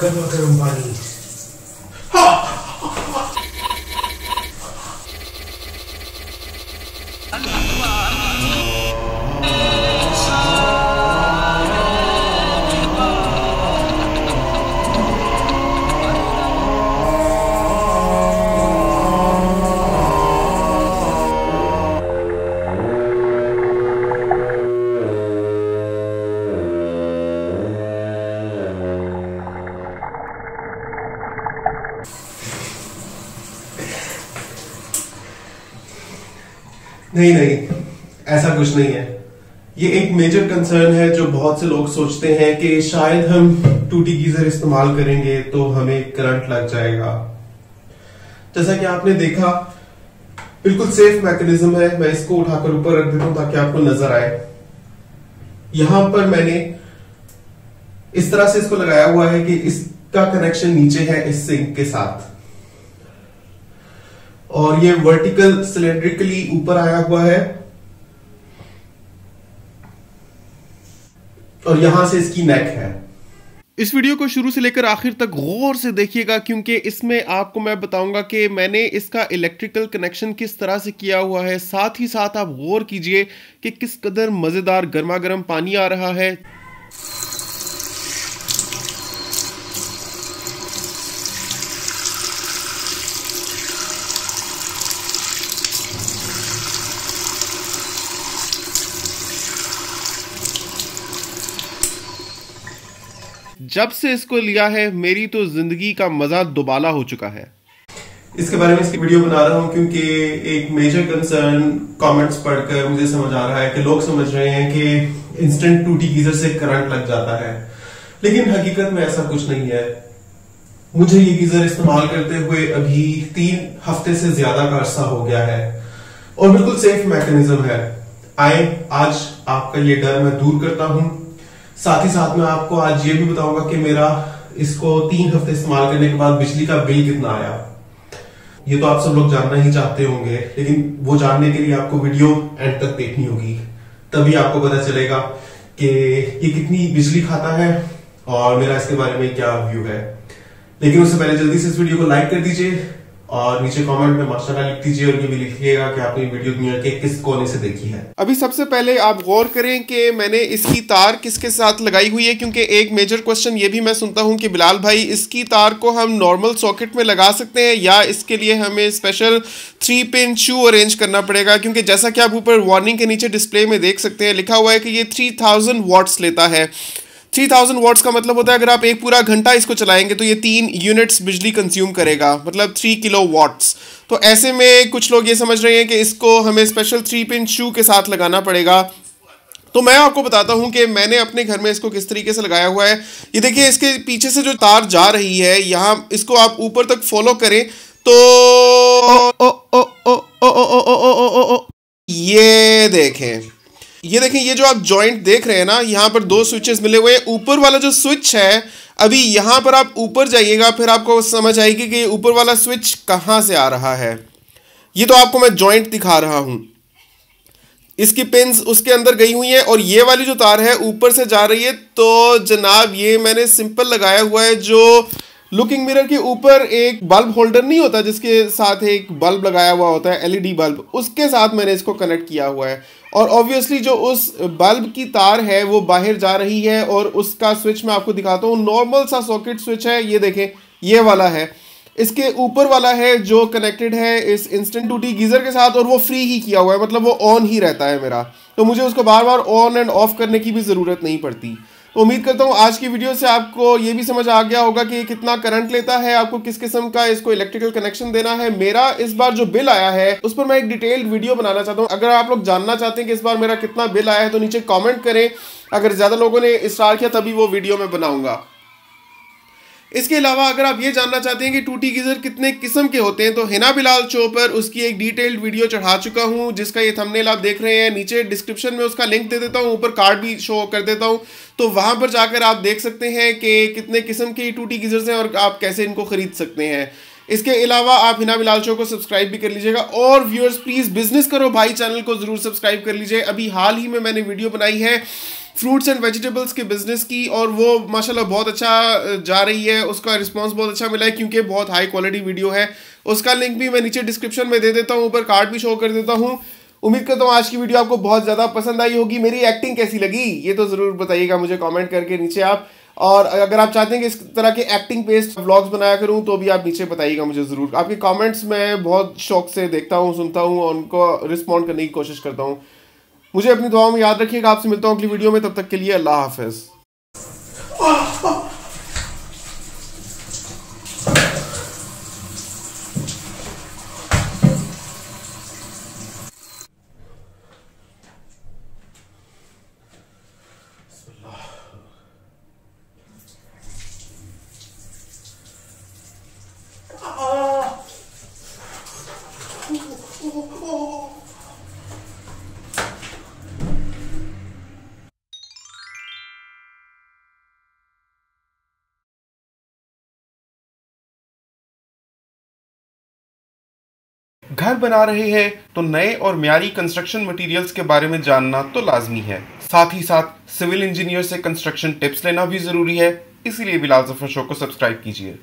कर्म कर्म वाणी नहीं नहीं, ऐसा कुछ नहीं है। ये एक मेजर कंसर्न है जो बहुत से लोग सोचते हैं कि शायद हम टूटी गीजर इस्तेमाल करेंगे तो हमें करंट लग जाएगा। जैसा कि आपने देखा, बिल्कुल सेफ़ मैकेनिज्म है। मैं इसको उठाकर ऊपर रख देता हूँ ताकि आपको नज़र आए। यहाँ पर मैंने इस तरह से इसको लगाया हुआ है कि इसका कनेक्शन नीचे है इस सिंक के साथ। और ये वर्टिकल सिलेंड्रिकली ऊपर आया हुआ है। और यहाँ से इसकी नेक है। इस वीडियो को शुरू से लेकर आखिर तक गौर से देखिएगा, क्योंकि इसमें आपको मैं बताऊँगा कि मैंने इसका इलेक्ट्रिकल कनेक्शन किस तरह से किया हुआ है। साथ ही साथ आप गौर कीजिए कि किस कदर मज़ेदार गर्मा गर्म पानी आ रहा है। जब से इसको लिया है, मेरी तो ज़िंदगी का मज़ा दोबाला हो चुका है। इसके बारे में इसकी वीडियो बना रहा हूँ क्योंकि एक मेजर कंसर्न कमेंट्स पढ़कर मुझे समझ आ रहा है कि लोग समझ रहे हैं कि इंस्टेंट टूटी गीजर से करंट लग जाता है। लेकिन हकीकत में ऐसा कुछ नहीं है। मुझे ये गीजर इस्तेमाल करते हुए अभी तीन हफ़्ते से ज़्यादा का अरसा हो गया है। और बिल्कुल सेफ़ मैकेनिज्म है। आए, आज आपका ये डर मैं दूर करता हूँ। साथ ही साथ में आपको आज ये भी बताऊँगा कि मेरा इसको तीन हफ़्ते इस्तेमाल करने के बाद बिजली का बिल कितना आया। ये तो आप सब लोग जानना ही चाहते होंगे, लेकिन वो जानने के लिए आपको वीडियो एंड तक देखनी होगी। तभी आपको पता चलेगा कि ये कितनी बिजली खाता है और मेरा इसके बारे में क्या व्यू है। लेकिन उससे पहले जल्दी से इस वीडियो को लाइक कर दीजिए और नीचे कमेंट में माशाल्लाह लिख दीजिए और ये भी लिखिएगा कि आपने वीडियो दुनिया के किस कोने से देखी है। अभी सबसे पहले आप गौर करें कि मैंने इसकी तार किसके साथ लगाई हुई है, क्योंकि एक मेजर क्वेश्चन ये भी मैं सुनता हूँ कि बिलाल भाई, इसकी तार को हम नॉर्मल सॉकेट में लगा सकते हैं या इसके लिए हमें special three pin shoe arrange करना पड़ेगा, क्योंकि जैसा कि आप ऊपर वार्निंग के नीचे डिस्प्ले में देख सकते हैं, लिखा हुआ है कि ये थ्री थाउज़ेंड लेता है। थ्री थाउज़ेंड वॉट्स का मतलब होता है अगर आप एक पूरा घंटा इसको चलाएँगे तो ये तीन यूनिट्स बिजली कंज्यूम करेगा मतलब थ्री किलो वॉट्स तो ऐसे में कुछ लोग ये समझ रहे हैं कि इसको हमें स्पेशल थ्री पिन शू के साथ लगाना पड़ेगा तो मैं आपको बताता हूँ कि मैंने अपने घर में इसको किस तरीके से लगाया हुआ है ये देखिए इसके पीछे से जो तार जा रही है यहाँ इसको आप ऊपर तक फॉलो करें तो ओ, ओ, ओ, ओ, ओ, ओ, ओ, ओ, ओ, ओ, ये देखें ये देखें, ये जो आप जॉइंट देख रहे हैं ना, यहाँ पर दो स्विचेस मिले हुए हैं। ऊपर वाला जो स्विच है, अभी यहाँ पर आप ऊपर जाइएगा, फिर आपको समझ आएगी कि ये ऊपर वाला स्विच कहाँ से आ रहा है। ये तो आपको मैं जॉइंट दिखा रहा हूँ। इसकी पिंस उसके अंदर गई हुई हैं और ये वाली जो तार है, ऊपर से जा रही है। तो जनाब, ये मैंने सिंपल लगाया हुआ है, जो लुकिंग मिरर के ऊपर एक बल्ब होल्डर नहीं होता, जिसके साथ एक बल्ब लगाया हुआ होता है एलईडी बल्ब उसके साथ मैंने इसको कनेक्ट किया हुआ है। और ऑब्वियसली जो उस बल्ब की तार है, वो बाहर जा रही है, और उसका स्विच मैं आपको दिखाता हूँ। नॉर्मल सा सॉकेट स्विच है, ये देखें, ये वाला है। इसके ऊपर वाला है, जो कनेक्टेड है इस इंस्टेंट टूटी गीज़र के साथ, और वो फ्री ही किया हुआ है मतलब वो ऑन ही रहता है मेरा। तो मुझे उसको बार बार ऑन एंड ऑफ़ करने की भी ज़रूरत नहीं पड़ती। उम्मीद करता हूँ आज की वीडियो से आपको ये भी समझ आ गया होगा कि ये कितना करंट लेता है, आपको किस किस्म का इसको इलेक्ट्रिकल कनेक्शन देना है। मेरा इस बार जो बिल आया है, उस पर मैं एक डिटेल्ड वीडियो बनाना चाहता हूँ। अगर आप लोग जानना चाहते हैं कि इस बार मेरा कितना बिल आया है तो नीचे कॉमेंट करें। अगर ज़्यादा लोगों ने इस्टार किया, तभी वो वीडियो मैं बनाऊँगा। इसके अलावा अगर आप ये जानना चाहते हैं कि टूटी गीजर कितने किस्म के होते हैं तो हिना बिलाल शो पर उसकी एक डिटेल्ड वीडियो चढ़ा चुका हूँ, जिसका ये थंबनेल आप देख रहे हैं। नीचे डिस्क्रिप्शन में उसका लिंक दे देता हूँ, ऊपर कार्ड भी शो कर देता हूँ। तो वहाँ पर जाकर आप देख सकते हैं कि कितने किस्म के टूटी गीजर्स हैं और आप कैसे इनको खरीद सकते हैं। इसके अलावा आप हिना बिलाल शो को सब्सक्राइब भी कर लीजिएगा। और व्यूअर्स प्लीज़ बिज़नेस करो। भाई चैनल को ज़रूर सब्सक्राइब कर लीजिए। अभी हाल ही में मैंने वीडियो बनाई है। फ्रूट्स एंड वेजिटेबल्स के बिज़नेस की और वो, माशाल्लाह, बहुत अच्छा जा रही है। उसका रिस्पांस बहुत अच्छा मिला है क्योंकि बहुत हाई क्वालिटी वीडियो है। उसका लिंक भी मैं नीचे डिस्क्रिप्शन में दे देता हूँ, ऊपर कार्ड भी शो कर देता हूँ। उम्मीद करता हूँ आज की वीडियो आपको बहुत ज़्यादा पसंद आई होगी। मेरी एक्टिंग कैसी लगी, ये तो ज़रूर बताइएगा मुझे कमेंट करके नीचे आप। और अगर आप चाहते हैं कि इस तरह के एक्टिंग बेस्ड व्लॉग्स बनाया करूँ तो भी आप नीचे बताइएगा मुझे ज़रूर। आपके कमेंट्स मैं बहुत शौक से देखता हूँ, सुनता हूँ और उनको रिस्पॉन्ड करने की कोशिश करता हूँ। मुझे अपनी दुआओं में याद रखिएगा। आपसे मिलता हूँ अगली वीडियो में। तब तक के लिए अल्लाह हाफिज़। घर बना रहे हैं तो नए और म्यारी कंस्ट्रक्शन मटेरियल्स के बारे में जानना तो लाजमी है। साथ ही साथ सिविल इंजीनियर से कंस्ट्रक्शन टिप्स लेना भी ज़रूरी है, इसीलिए बिलाल ज़फ़र शो को सब्सक्राइब कीजिए।